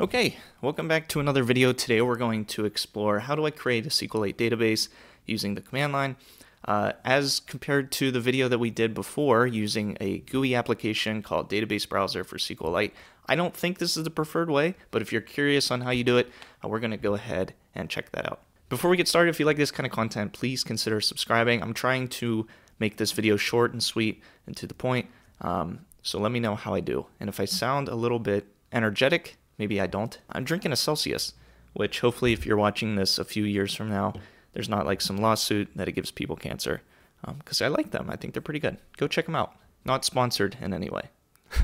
Okay, welcome back to another video. Today we're going to explore how do I create a SQLite database using the command line. Uh, as compared to the video that we did before using a GUI application called Database Browser for SQLite, I don't think this is the preferred way, but if you're curious on how you do it, uh, we're going to go ahead and check that out. Before we get started, if you like this kind of content, please consider subscribing. I'm trying to make this video short and sweet and to the point, um, so let me know how I do. And if I sound a little bit energetic, maybe I don't. I'm drinking a Celsius, which hopefully if you're watching this a few years from now, there's not like some lawsuit that it gives people cancer. Because um, I like them. I think they're pretty good. Go check them out. Not sponsored in any way.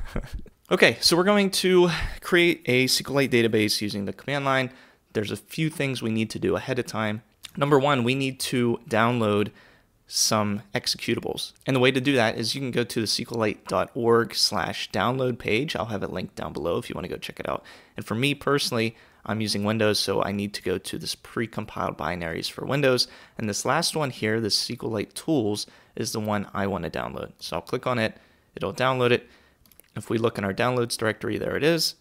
okay, so we're going to create a SQLite database using the command line. There's a few things we need to do ahead of time. Number one, we need to download some executables. And the way to do that is you can go to the SQLite.org slash download page. I'll have it linked down below if you want to go check it out. And for me personally, I'm using Windows, so I need to go to this precompiled binaries for Windows. And this last one here, the SQLite Tools, is the one I want to download. So I'll click on it, it'll download it. If we look in our downloads directory, there it is.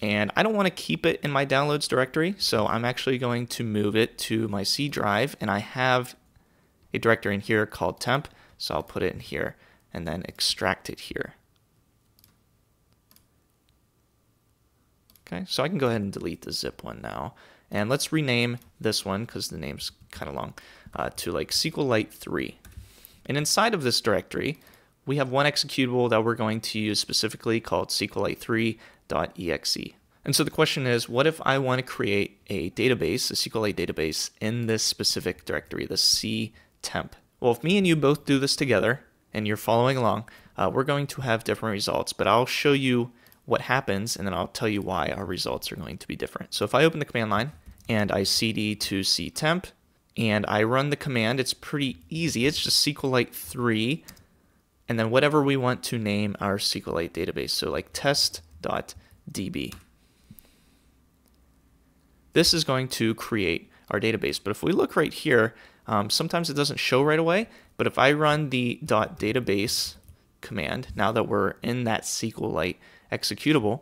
And I don't want to keep it in my downloads directory, so I'm actually going to move it to my C drive, and I have a directory in here called temp, so I'll put it in here and then extract it here. Okay, so I can go ahead and delete the zip one now. And let's rename this one, because the name's kind of long, uh, to like SQLite 3. And inside of this directory, we have one executable that we're going to use specifically called SQLite3.exe. And so the question is, what if I want to create a database, a SQLite database, in this specific directory, the C temp? Well, if me and you both do this together, and you're following along, uh, we're going to have different results, but I'll show you what happens, and then I'll tell you why our results are going to be different. So if I open the command line and I cd to ctemp and I run the command, it's pretty easy. It's just SQLite 3 and then whatever we want to name our SQLite database. So like test.db. This is going to create our database. But if we look right here, um, sometimes it doesn't show right away. But if I run the .database command, now that we're in that SQLite executable,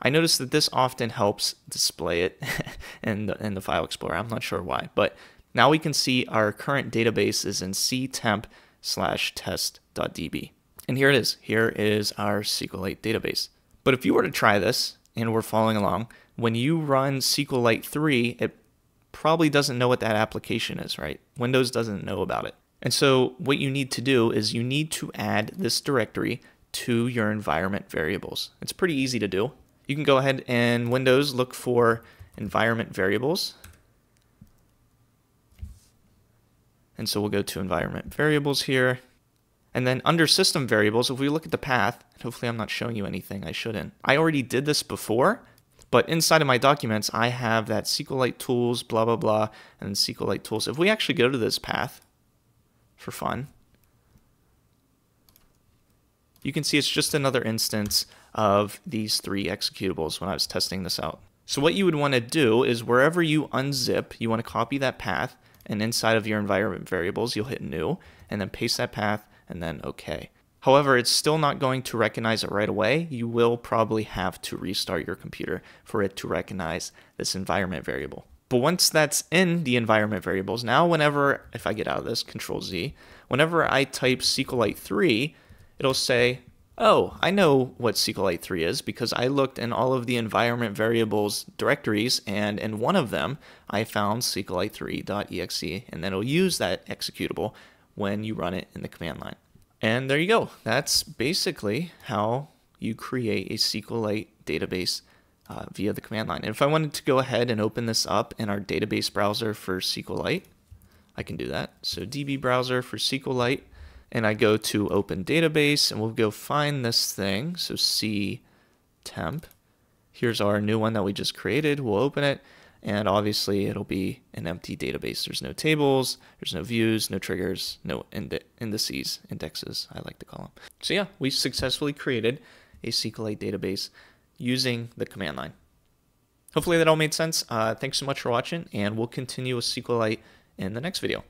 I notice that this often helps display it in, the, in the file explorer. I'm not sure why, but now we can see our current database is in ctemp slash test.db. And here it is. Here is our SQLite database. But if you were to try this and we're following along, when you run SQLite 3, it probably doesn't know what that application is, right? Windows doesn't know about it. And so what you need to do is you need to add this directory to your environment variables. It's pretty easy to do. You can go ahead and Windows look for environment variables. And so we'll go to environment variables here. And then under system variables, if we look at the path, hopefully I'm not showing you anything I shouldn't. I already did this before, but inside of my documents, I have that SQLite tools, blah, blah, blah, and SQLite tools. If we actually go to this path for fun, you can see it's just another instance of these three executables when I was testing this out. So what you would want to do is wherever you unzip, you want to copy that path, and inside of your environment variables, you'll hit new, and then paste that path, and then OK. However, it's still not going to recognize it right away. You will probably have to restart your computer for it to recognize this environment variable. But once that's in the environment variables, now whenever, if I get out of this, Control Z, whenever I type SQLite 3, it'll say, oh, I know what SQLite 3 is because I looked in all of the environment variables directories, and in one of them, I found SQLite3.exe, and then it'll use that executable when you run it in the command line. And there you go. That's basically how you create a SQLite database uh, via the command line. And if I wanted to go ahead and open this up in our database browser for SQLite, I can do that. So DB browser for SQLite, and I go to open database and we'll go find this thing. So C temp. Here's our new one that we just created. We'll open it and obviously it'll be an empty database. There's no tables, there's no views, no triggers, no ind indices, indexes, I like to call them. So yeah, we successfully created a SQLite database using the command line. Hopefully that all made sense. Uh, thanks so much for watching and we'll continue with SQLite in the next video.